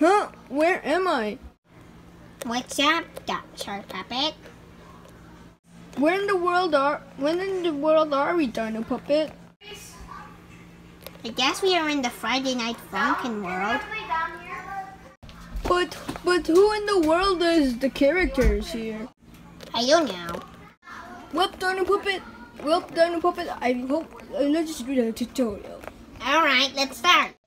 Huh? Where am I? What's up, Dr. Puppet? Where in the world are when in the world are we, Dino Puppet? I guess we are in the Friday Night Funkin' world. But but who in the world is the characters here? I don't know. Well, Dino Puppet. Well, Dino Puppet. I hope uh, let's just read a tutorial. Alright, let's start.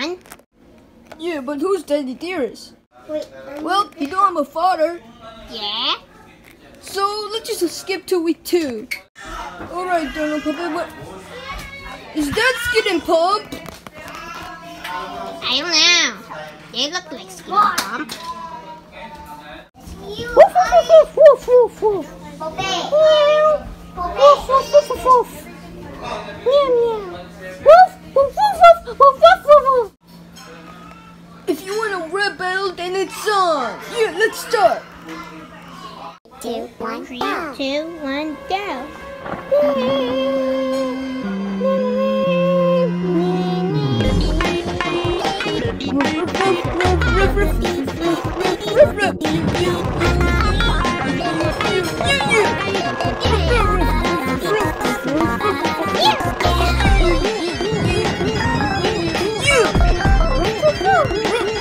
Fun. Yeah, but who's Daddy Dearest? Wait, Well, you know I'm a father, yeah? so let's just skip to week two. All right, Dino Puppet. What is that Skid and Pump? I don't know. They look like skinny pump. Woof woof woof woof woof. Meow. Woof woof woof woof woof. Meow meow. Woof woof woof woof woof. If you want a rap battle, then it's on. Yeah, let's start. Two, one, Three, go. two, one, go.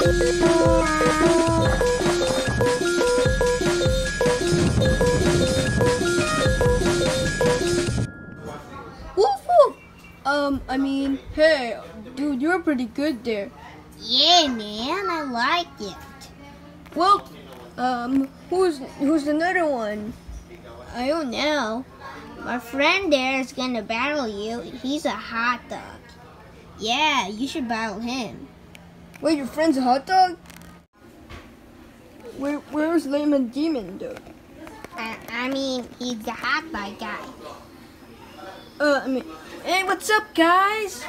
Woof pretty good there. Yeah, man, I like it. Well, um, who's who's another one? I don't know. My friend there is gonna battle you. He's a hot dog. Yeah, you should battle him. Wait, your friend's a hot dog? Where where's Lemon Demon, dude? I, I mean, he's the hot dog guy. Uh, I mean, hey, what's up, guys?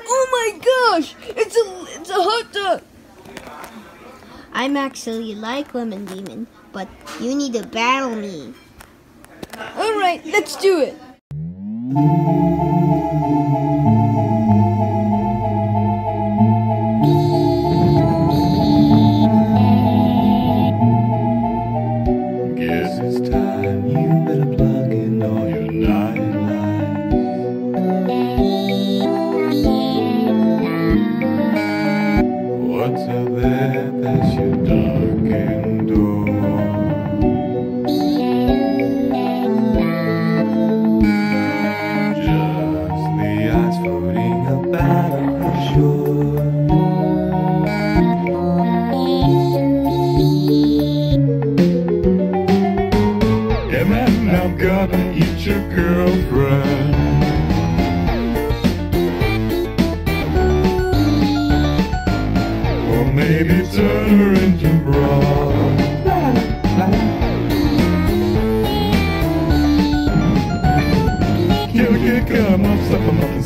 Oh my gosh, it's a it's a hot dog. I'm actually like Lemon Demon, but you need to battle me. All right, let's do it. What's up there that's your darkened door? Maybe turn her into broad. Kill, kill, kill, I'm up, stuck 'em up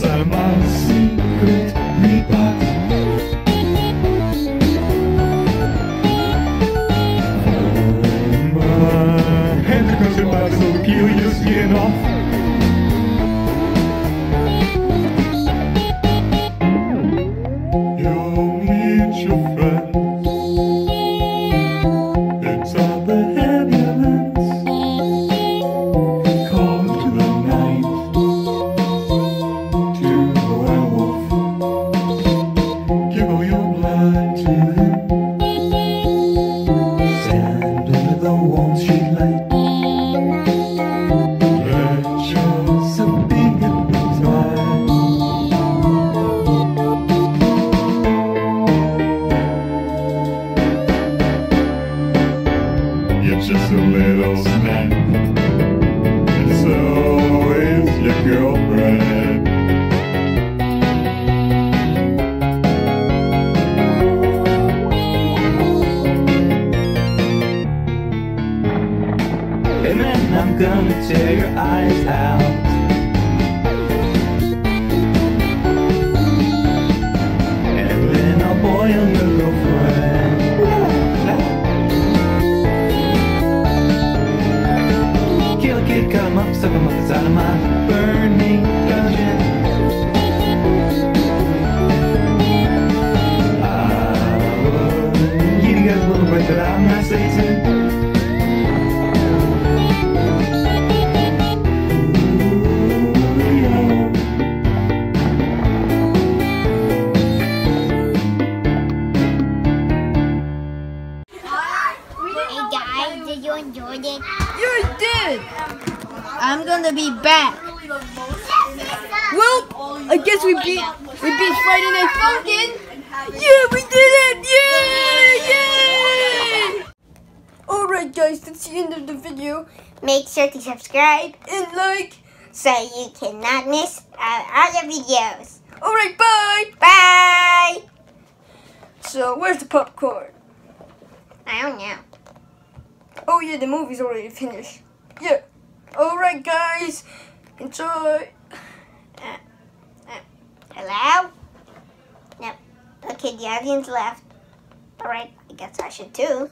little snack. And so is your girlfriend. And then I'm gonna tear your eyes out. I'm. Hey guys, did you enjoy it? You did! I'm gonna be back. Well, I guess we beat we beat Friday Night Funkin'. Yeah, we did it! Yay! Yay! Alright guys, that's the end of the video. Make sure to subscribe And like, so you cannot miss our other videos. alright, bye! Bye! So, where's the popcorn? I don't know. Oh yeah, the movie's already finished. Yeah. Alright guys, enjoy. Uh, uh, hello? No. Okay, the audience left. Alright, I guess I should too.